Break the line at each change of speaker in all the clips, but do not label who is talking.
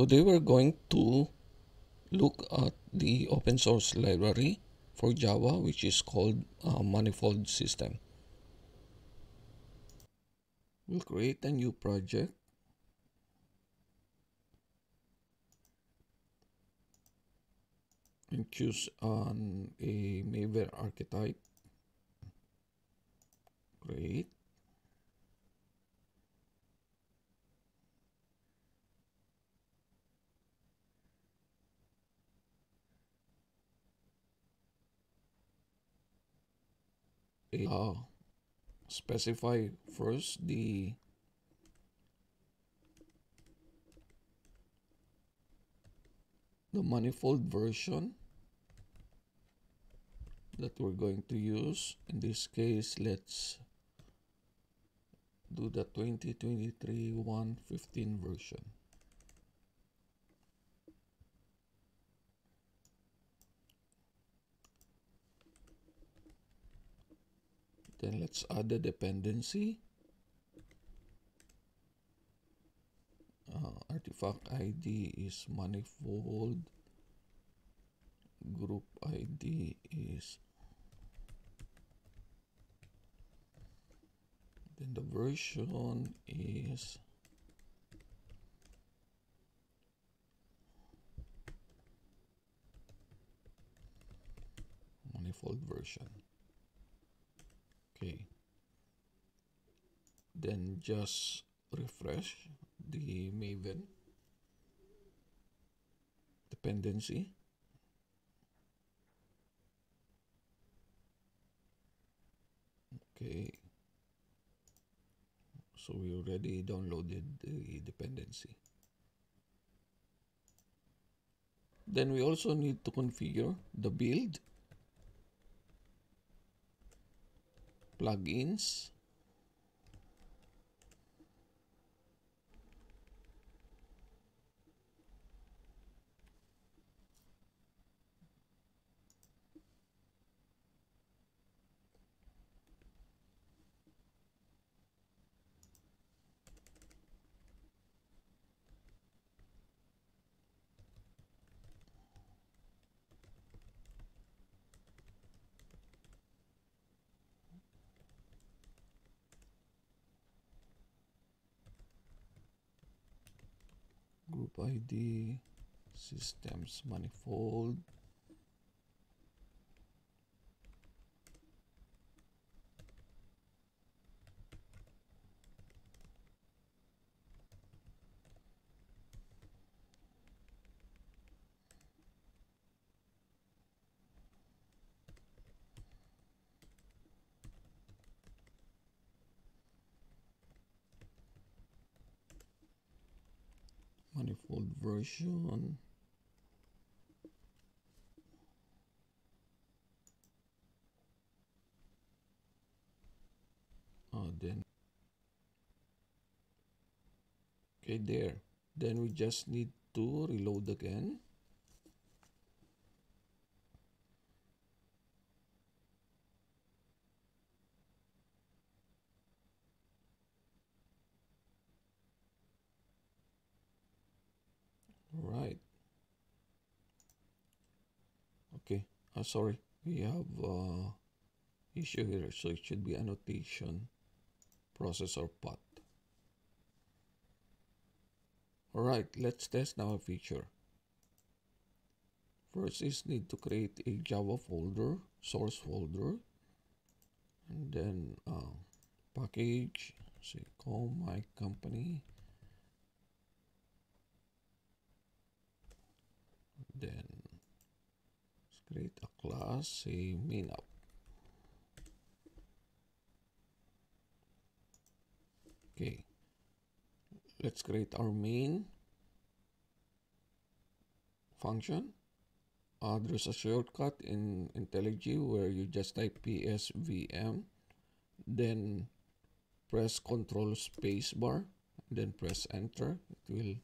Today we're going to look at the open source library for Java which is called uh, Manifold System. We'll create a new project. And choose on a Maven archetype. Create. Uh, specify first the the manifold version that we're going to use. In this case let's do the 2023 115 version Then let's add the dependency. Uh, artifact ID is manifold. Group ID is then the version is manifold version okay then just refresh the maven dependency. Okay. So we already downloaded the dependency. Then we also need to configure the build plugins group ID, systems manifold, manifold version. Uh, then. Okay there. Then we just need to reload again right okay uh, sorry. We have uh, issue here so it should be annotation processor path. All right let's test now a feature. First is need to create a java folder source folder and then uh, package say call my company. Then create a class say main app okay. Let's create our main function. Uh, there's a shortcut in IntelliJ where you just type psvm then press control space bar then press enter. It will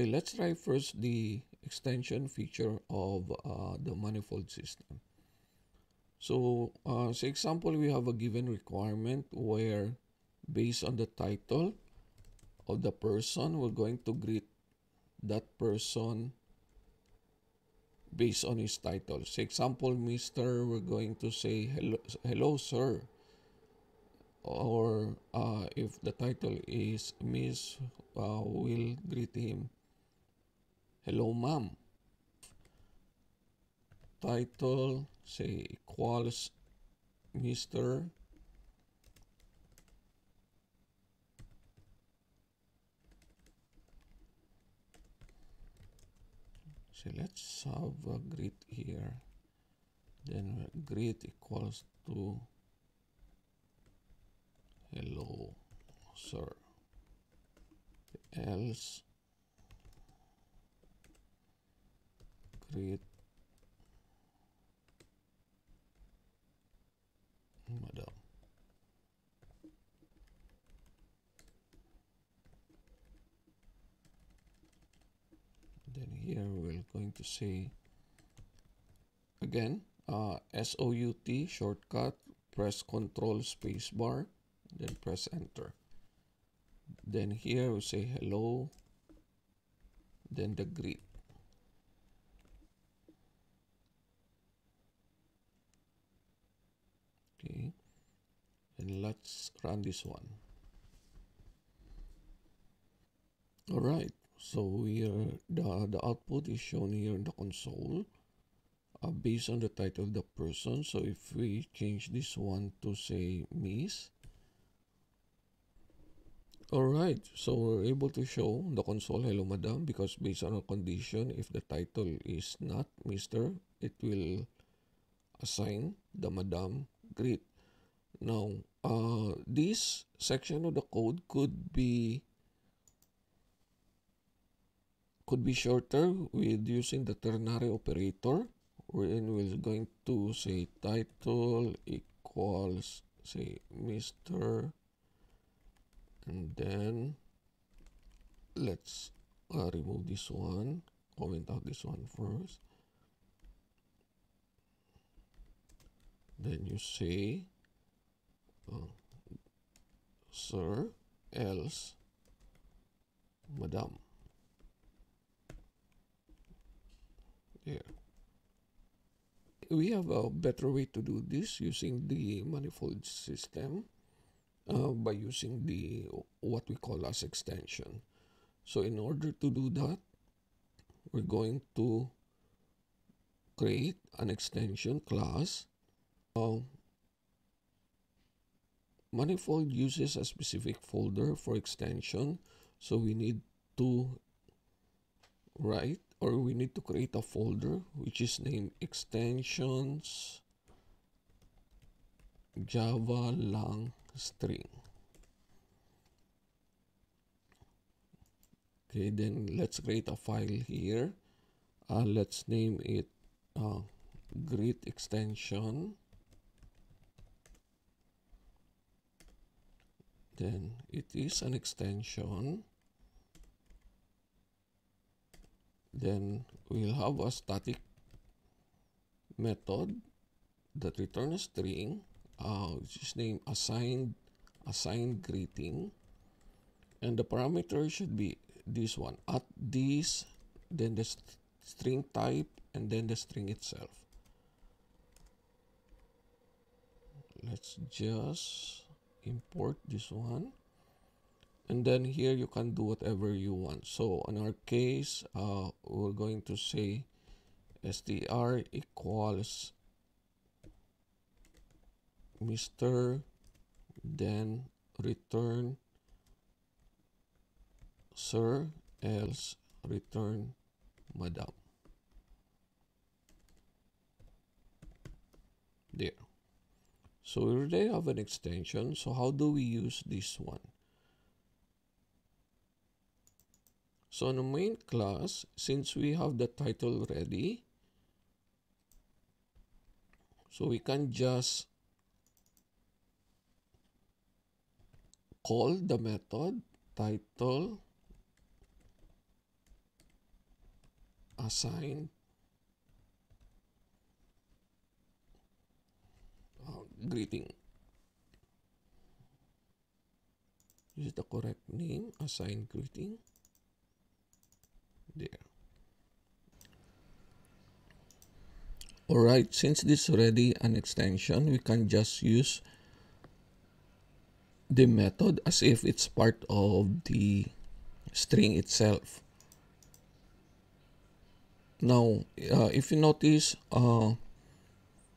Okay, let's try first the extension feature of uh, the manifold system. So, uh, say example, we have a given requirement where based on the title of the person, we're going to greet that person based on his title. So example, Mr. We're going to say hello, hello sir. Or uh, if the title is Miss, uh, we'll greet him. Hello, mom. Title, say equals Mr. So let's have a greet here. Then greet equals to hello, sir. Else greet madam. Then here we're going to say again uh, SOUT shortcut press control space bar then press enter. Then here we say hello then the greet okay and let's run this one. All right so we are the, the output is shown here in the console uh, based on the title of the person. So if we change this one to say miss. All right so we're able to show the console hello madam because based on a condition if the title is not mr it will assign the madam greet now uh, this section of the code could be could be shorter with using the ternary operator wherein we're going to say title equals say Mr. and then let's uh, remove this one comment out this one first then you say sir else madam here. We have a better way to do this using the manifold system uh, by using the what we call as extension. So in order to do that, we're going to create an extension class. Uh, manifold uses a specific folder for extension, so we need to write or we need to create a folder which is named extensions java lang string. Okay then let's create a file here. Uh, let's name it uh, greet extension then it is an extension. Then we'll have a static method that return a string uh, which is named assigned assigned greeting. And the parameter should be this one. At this then the st string type and then the string itself. Let's just import this one. And then here you can do whatever you want. So in our case uh, we're going to say str equals mr then return sir else return madam. There so we already have an extension. So how do we use this one? So in the main class, since we have the title ready, so we can just call the method title assign uh, greeting This is the correct name, assign greeting. There. Alright, since this is already an extension, we can just use the method as if it's part of the string itself. Now, uh, if you notice, uh,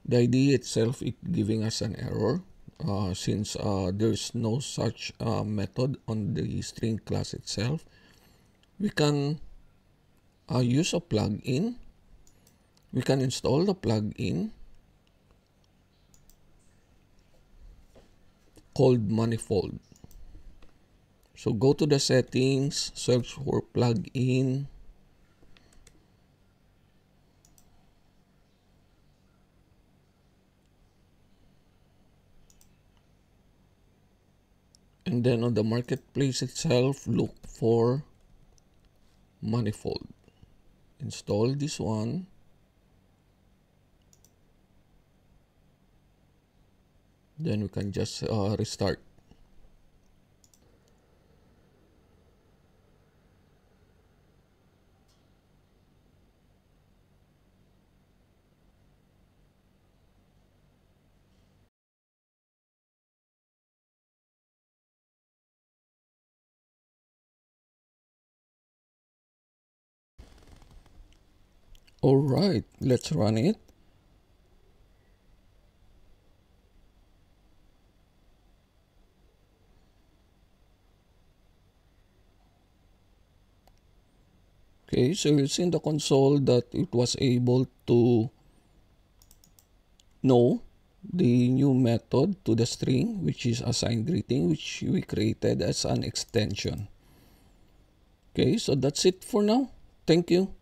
the ID itself is giving us an error uh, since uh, there's no such uh, method on the string class itself. We can uh, use a plugin. We can install the plugin called Manifold. So go to the settings, search for plugin. And then on the marketplace itself, look for Manifold. Install this one. Then we can just uh, restart. All right, let's run it. Okay, so you see in the console that it was able to know the new method to the string, which is assign greeting, which we created as an extension. Okay, so that's it for now. Thank you.